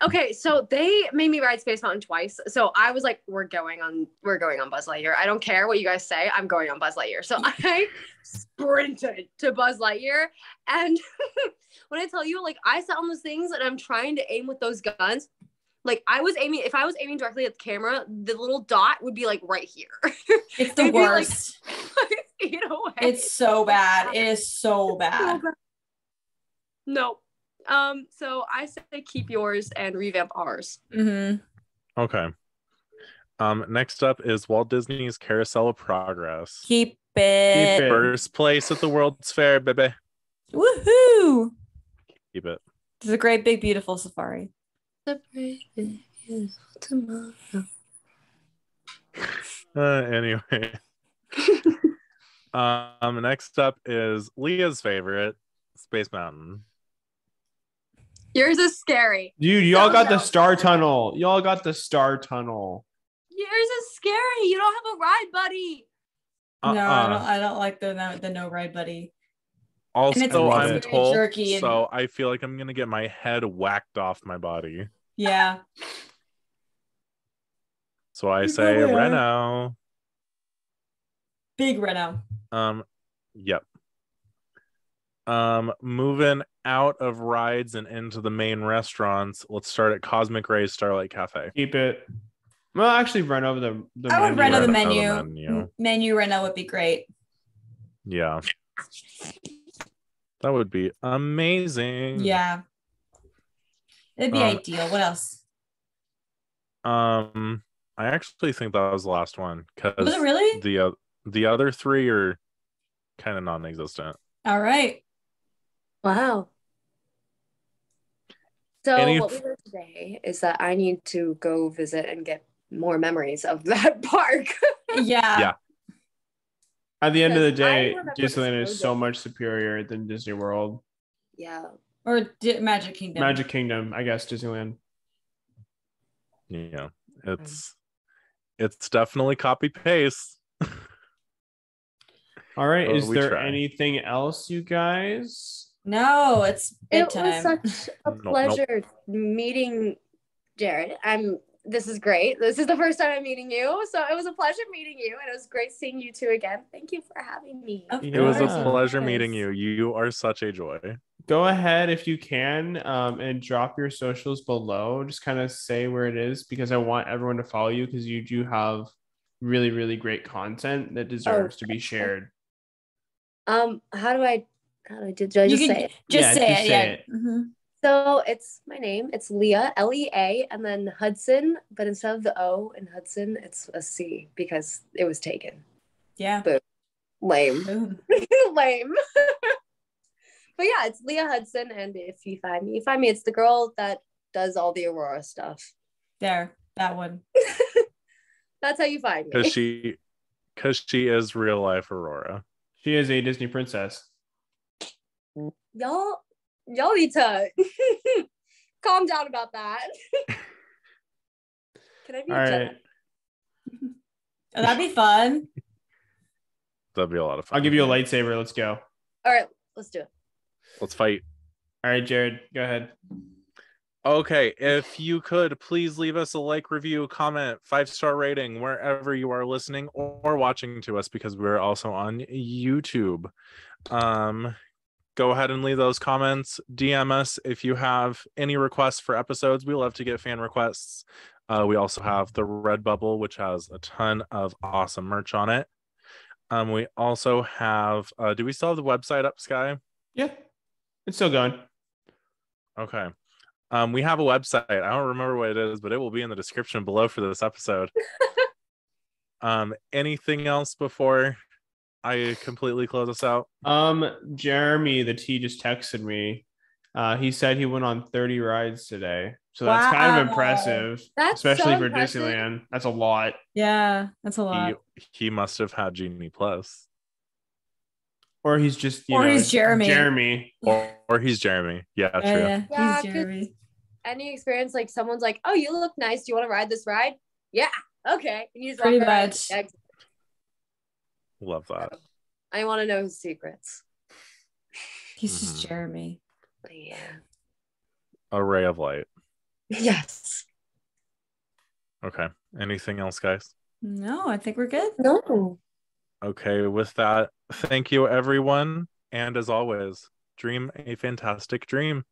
Okay, so they made me ride Space Mountain twice. So I was like, we're going on, we're going on Buzz Lightyear. I don't care what you guys say. I'm going on Buzz Lightyear. So I sprinted to Buzz Lightyear. And when I tell you, like, I sat on those things and I'm trying to aim with those guns. Like I was aiming, if I was aiming directly at the camera, the little dot would be like right here. It's the be, like, worst. you know, It's so bad. It is so bad. no. Um, so I say keep yours and revamp ours. hmm Okay. Um, next up is Walt Disney's Carousel of Progress. Keep it. it. First place at the World's Fair, baby. Woohoo! Keep it. It's a great, big, beautiful safari. Uh, anyway. um, next up is Lea's favorite, Space Mountain. Yours is scary. Dude, y'all No, got the star tunnel. Y'all got the star tunnel. Yours is scary. You don't have a ride buddy. No, I Uh-uh. don't. I don't like the no, the no ride buddy. Also, it's I'm very told, jerky and- so I feel like I'm gonna get my head whacked off my body. Yeah. So I You say Reno. Big Reno. Um, yep. Um, moving out of rides and into the main restaurants. Let's start at Cosmic Ray Starlight Cafe. Keep it. Well, actually, run over the. the I would menu. rent the Reno menu. menu. M- Menu Reno would be great. Yeah. That would be amazing. Yeah. It'd be Um, ideal. What else? Um, I actually think that was the last one because Was it really? the uh, the other three are kind of non-existent. All right. Wow. So Any- what we learned today is that I need to go visit and get more memories of that park. Yeah. Yeah. At the end of the day, Disneyland is so much superior than Disney World. yeah. Or Di- Magic Kingdom. Magic Kingdom, I guess Disneyland. Yeah, it's it's definitely copy paste. All right. Oh, is there try. anything else, you guys? No, it's It was such a Nope, nope. pleasure meeting Jared. I'm this is great. This is the first time I'm meeting you. So it was a pleasure meeting you and it was great seeing you two again. Thank you for having me. Of It was a pleasure meeting you. You are such a joy. Go ahead if you can um, and drop your socials below. Just kind of say where it is because I want everyone to follow you because you do have really, really great content that deserves to be shared. Um, how do I how do I did, did I You just can say it? just Yeah, say just it. say yeah. it. Mhm. So it's my name. It's Lea, L E A, and then Hudson. But instead of the O in Hudson, it's a C because it was taken. Yeah. Boom. Lame. Boom. Lame. but yeah, it's Lea Hudson. And if you find me, you find me. It's the girl that does all the Aurora stuff. There. That one. That's how you find me. Because she because she is real life Aurora. She is a Disney princess. Y'all, y'all need to calm down about that. Can I be All a right. Oh, that'd be fun. That'd be a lot of fun. I'll give you a lightsaber. Let's go. All right, let's do it. Let's fight. All right, Jared, go ahead. Okay, if you could please leave us a like, review, comment, five star rating wherever you are listening or watching to us because we're also on YouTube. Um, go ahead and leave those comments. DM us if you have any requests for episodes. We love to get fan requests. Uh, we also have the Redbubble, which has a ton of awesome merch on it. Um, we also have. Uh, do we still have the website up, Sky? Yeah, it's still going. Okay. Um, we have a website. I don't remember what it is, but it will be in the description below for this episode. um, anything else before I completely close us out? Um, Jeremy, the T just texted me. Uh, he said he went on 30 rides today. So that's kind of impressive, That's especially so for impressive. Disneyland. That's a lot. Yeah. That's a lot. he must have had Genie Plus. Or he's just, you Or know, he's Jeremy. Jeremy. Or or he's Jeremy. Yeah, Yeah, true. yeah. Yeah, He's 'cause- Jeremy. Any experience like someone's like, "Oh, you look nice. Do you want to ride this ride?" Yeah. Okay. And you just Pretty much. Yeah, Love that. I want to know his secrets. He's just Mhm. Jeremy. Yeah. a ray of light. Yes. Okay. Anything else, guys? No, I think we're good. No. Okay. With that, thank you, everyone. And as always, dream a fantastic dream.